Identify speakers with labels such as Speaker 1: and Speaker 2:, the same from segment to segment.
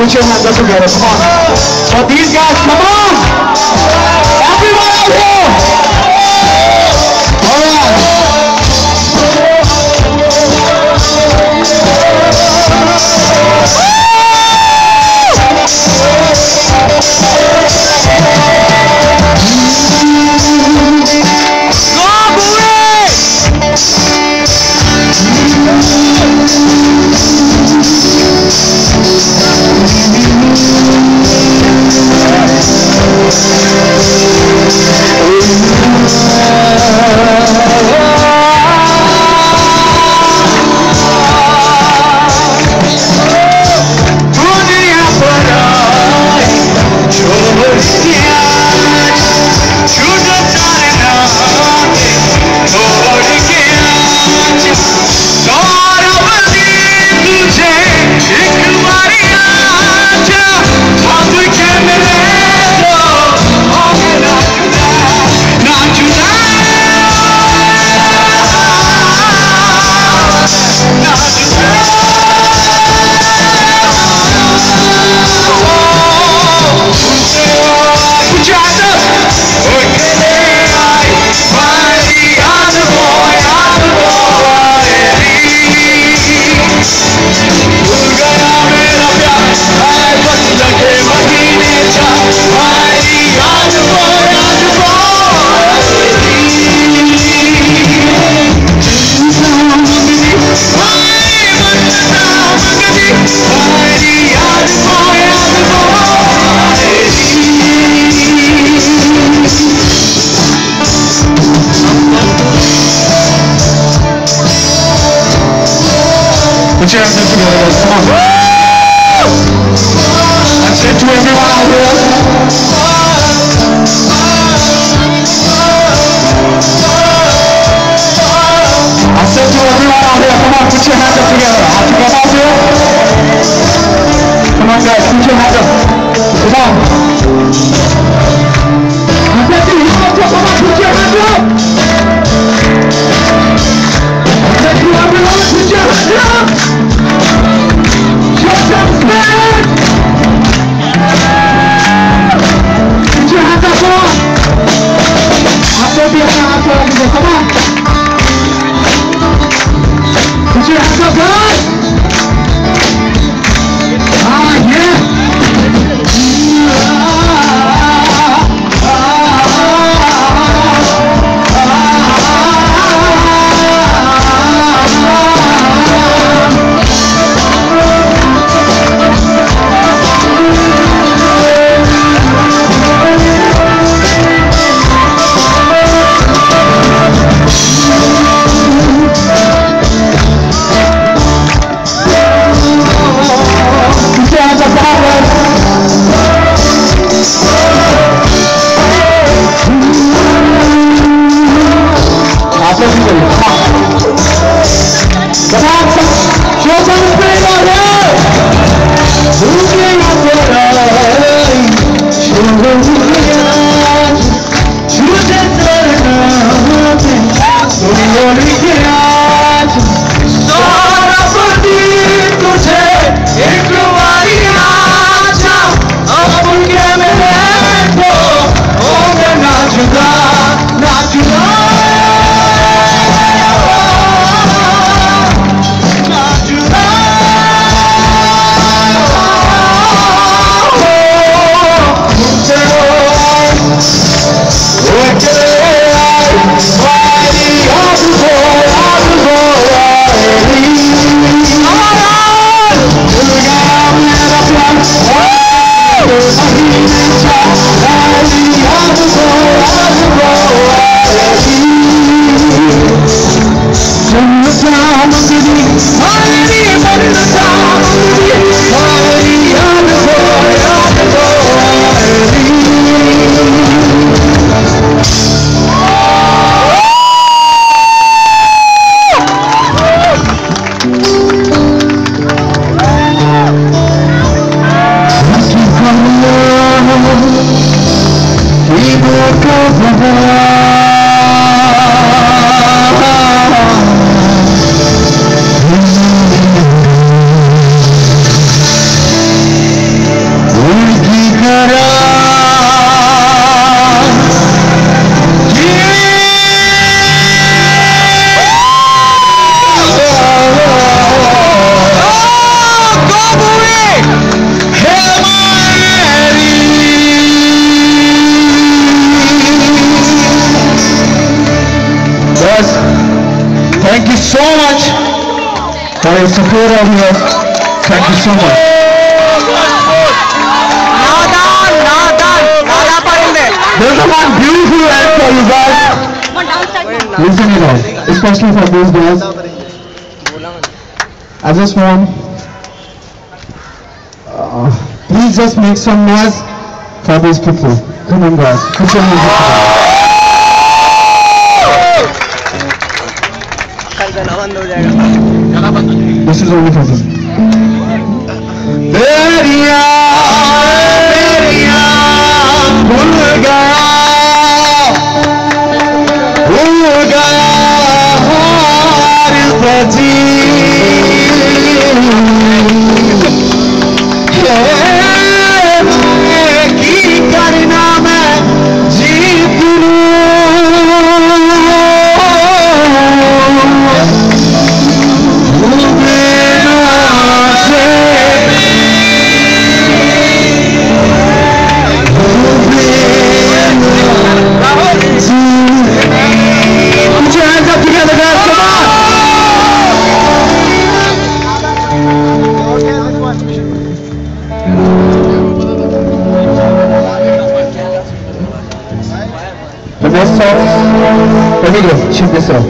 Speaker 1: Put your hands up together. Come on. For these guys, come on! support out here. Thank you so much. There's a one beautiful end for you guys. Listen it especially for these guys. I just want, uh, please just make some noise for these people. Come on guys, put your music
Speaker 2: on.
Speaker 1: This is only for this.
Speaker 2: pessoal.
Speaker 1: Amigo, X pessoal.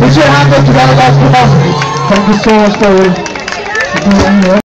Speaker 1: Muito errado, eu quiser levar pro Brasil. Para que o senhor hoje.